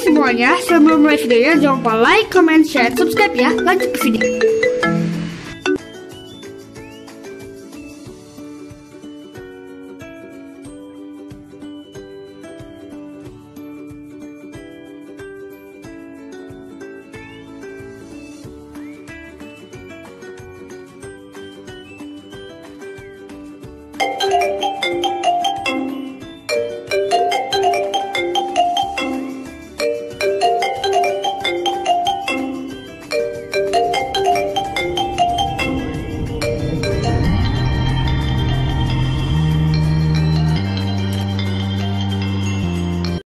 semuanya, sebelum mulai videonya jangan lupa like, comment, share, subscribe ya. Lanjut ke video.